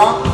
어?